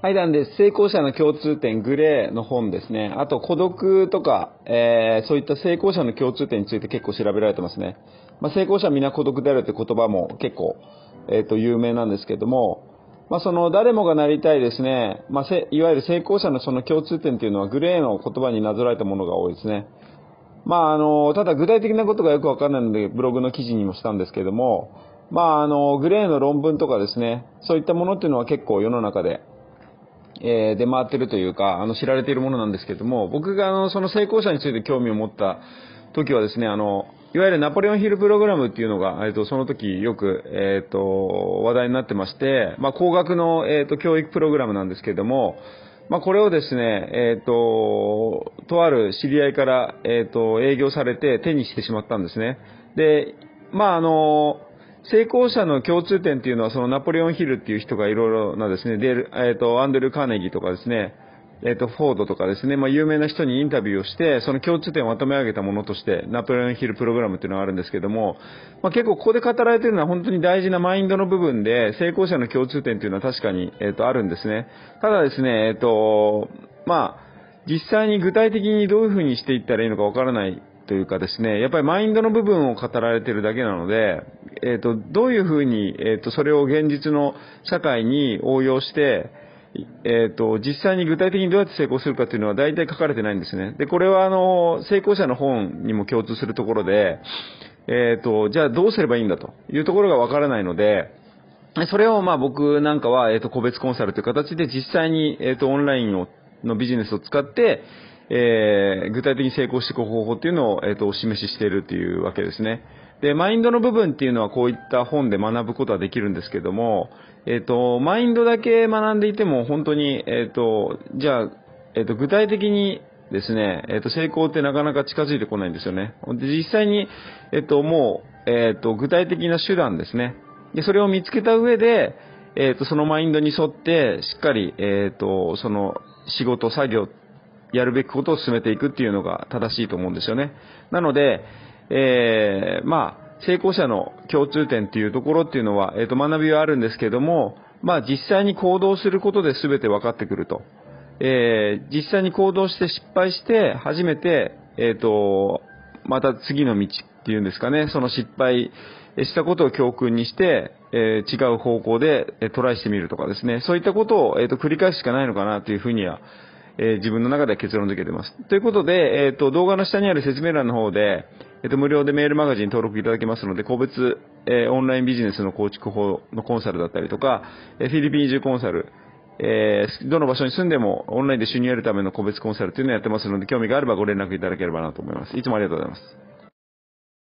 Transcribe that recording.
はい、なんで。成功者の共通点、グレーの本ですね。あと、孤独とか、えー、そういった成功者の共通点について結構調べられてますね。まあ、成功者は皆孤独であるという言葉も結構、えっ、ー、と、有名なんですけども、まあ、その、誰もがなりたいですね、まあ、いわゆる成功者のその共通点というのは、グレーの言葉になぞらえたものが多いですね。まあ、あの、ただ具体的なことがよくわかんないので、ブログの記事にもしたんですけども、まあ、あの、グレーの論文とかですね、そういったものっていうのは結構世の中でえ、出回ってるというか、あの、知られているものなんですけれども、僕があの、その成功者について興味を持った時はですね、あの、いわゆるナポレオンヒルプログラムっていうのが、えっ、ー、と、その時よく、えっ、ー、と、話題になってまして、まあ、高額の、えっ、と、教育プログラムなんですけれども、まあ、これをですね、えっ、と、とある知り合いから、えっ、と、営業されて手にしてしまったんですね。で、まあ、あの、成功者の共通点っていうのは、そのナポレオンヒルっていう人がいろいろなですね、デル、えっ、ー、と、アンドル・カーネギーとかですね、えっ、ー、と、フォードとかですね、まあ、有名な人にインタビューをして、その共通点をまとめ上げたものとして、ナポレオンヒルプログラムっていうのがあるんですけども、まあ、結構ここで語られているのは本当に大事なマインドの部分で、成功者の共通点っていうのは確かに、えっ、ー、と、あるんですね。ただですね、えっ、と、まあ、実際に具体的にどういうふうにしていったらいいのかわからないというかですね、やっぱりマインドの部分を語られているだけなので、えっ、ー、と、どういうふうに、えっ、ー、と、それを現実の社会に応用して、えっ、ー、と、実際に具体的にどうやって成功するかというのは大体書かれてないんですね。で、これはあの、成功者の本にも共通するところで、えっ、と、じゃあどうすればいいんだというところがわからないので、それをまあ僕なんかは、えっ、と、個別コンサルという形で実際に、えっ、と、オンラインをのビジネスを使って、えー、具体的に成功していく方法っていうのを、えっ、ー、と、お示ししているというわけですね。で、マインドの部分っていうのはこういった本で学ぶことはできるんですけども、えっ、ー、と、マインドだけ学んでいても本当に、えっ、と、じゃあ、えっ、と、具体的にですね、えっ、と、成功ってなかなか近づいてこないんですよね。で、実際に、えっ、と、もう、えっ、と、具体的な手段ですね。で、それを見つけた上で、えっ、と、そのマインドに沿って、しっかり、えっ、と、その、仕事、作業やるべきことを進めていくっていうのが正しいと思うんですよね。なので、えー、まあ、成功者の共通点っていうところっていうのは、えっ、ー、と、学びはあるんですけども、まあ、実際に行動することで全て分かってくると。えー、実際に行動して失敗して初めて、えっ、ー、と、また次の道っていうんですかね、その失敗したことを教訓にして、えー、違う方向でトライしてみるとかですね、そういったことを、えーと、繰り返すしかないのかなというふうにはえ、自分の中で結論付けてます。ということで、えっ、と、動画の下にある説明欄の方で、えっ、と、無料でメールマガジン登録いただけますので、個別、えオンラインビジネスの構築法のコンサルだったりとか、えフィリピン移住コンサル、えどの場所に住んでもオンラインで収入を得るための個別コンサルというのをやってますので、興味があればご連絡いただければなと思います。いつもありがとうございます。